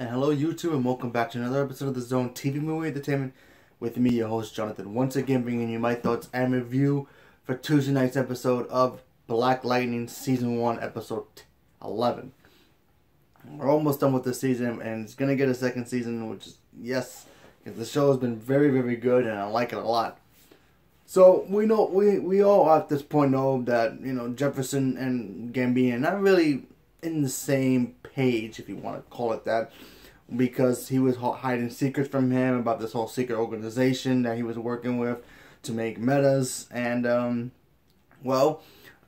And hello YouTube and welcome back to another episode of the Zone TV Movie Entertainment with me, your host Jonathan. Once again bringing you my thoughts and review for Tuesday night's episode of Black Lightning Season 1 Episode 11. We're almost done with the season and it's going to get a second season which is, yes, because the show has been very, very good and I like it a lot. So we know we we all at this point know that you know Jefferson and Gambino not really in the same page, if you want to call it that, because he was hiding secrets from him about this whole secret organization that he was working with to make metas. And, um, well,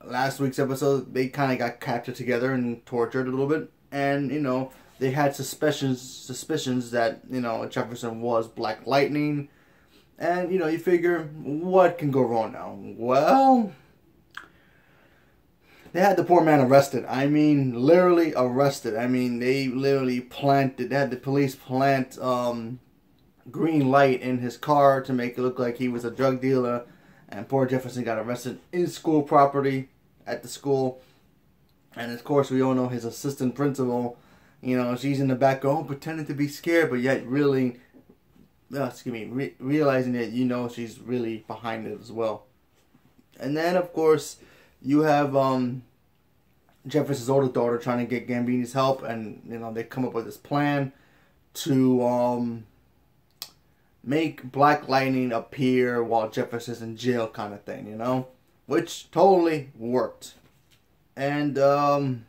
last week's episode, they kind of got captured together and tortured a little bit. And, you know, they had suspicions suspicions that, you know, Jefferson was Black Lightning. And, you know, you figure, what can go wrong now? Well, they had the poor man arrested. I mean, literally arrested. I mean, they literally planted, they had the police plant um, green light in his car to make it look like he was a drug dealer. And poor Jefferson got arrested in school property at the school. And of course, we all know his assistant principal. You know, she's in the back, oh, pretending to be scared, but yet really, uh, excuse me, re realizing that you know she's really behind it as well. And then, of course, you have um, Jefferson's older daughter trying to get Gambini's help, and you know they come up with this plan to um, make Black Lightning appear while Jefferson's in jail, kind of thing, you know, which totally worked. And um,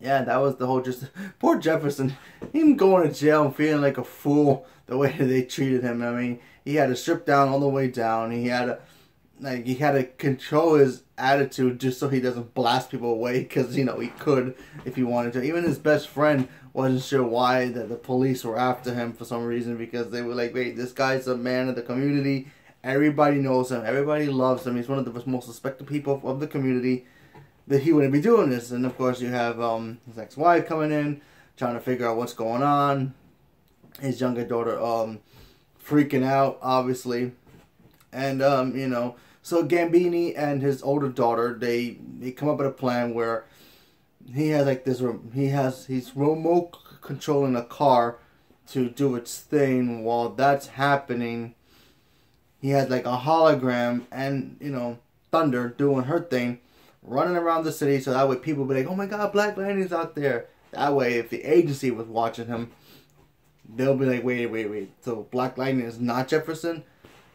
yeah, that was the whole just poor Jefferson, him going to jail and feeling like a fool the way they treated him. I mean, he had to strip down all the way down. He had to like he had to control his attitude just so he doesn't blast people away because you know he could if he wanted to. Even his best friend wasn't sure why the, the police were after him for some reason because they were like, wait, this guy's a man of the community. Everybody knows him. Everybody loves him. He's one of the most respected people of the community. That he wouldn't be doing this. And of course, you have um, his ex-wife coming in, trying to figure out what's going on. His younger daughter um, freaking out, obviously, and um, you know so Gambini and his older daughter, they they come up with a plan where he has like this. He has he's remote controlling a car to do its thing. While that's happening, he has like a hologram and you know Thunder doing her thing, running around the city. So that way people be like, "Oh my God, Black Lightning's out there." That way, if the agency was watching him, they'll be like, "Wait, wait, wait." So Black Lightning is not Jefferson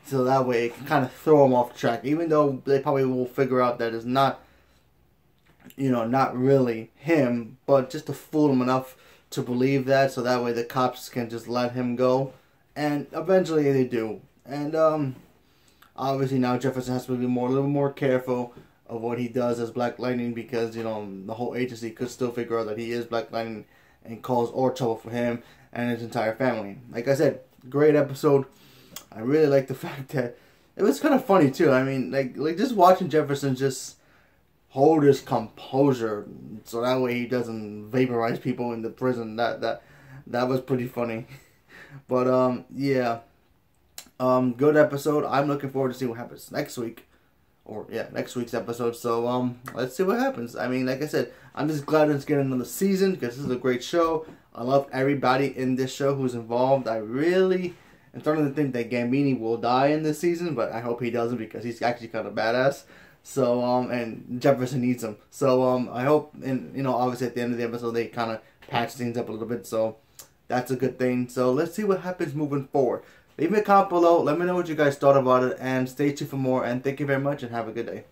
so that way it can kind of throw them off track. Even though they probably will figure out that it's not, you know, not really him, but just to fool them enough to believe that, so that way the cops can just let him go, and eventually they do. And um, obviously now Jefferson has to be more, a little more careful of what he does as Black Lightning because you know the whole agency could still figure out that he is Black Lightning and cause all trouble for him and his entire family. Like I said, great episode. I really like the fact that it was kind of funny too. I mean, like like just watching Jefferson just hold his composure so that way he doesn't vaporize people in the prison. That that that was pretty funny. But um yeah. Um good episode. I'm looking forward to see what happens next week. Or yeah, next week's episode. So um let's see what happens. I mean, like I said, I'm just glad it's getting another season because this is a great show. I love everybody in this show who's involved. I really I'm starting to think that Gambini will die in this season, but I hope he doesn't because he's actually kind of badass. So um, and Jefferson needs him. So um, I hope and you know obviously at the end of the episode they kind of patch things up a little bit. So that's a good thing. So let's see what happens moving forward. Leave me a comment below. Let me know what you guys thought about it, and stay tuned for more. And thank you very much, and have a good day.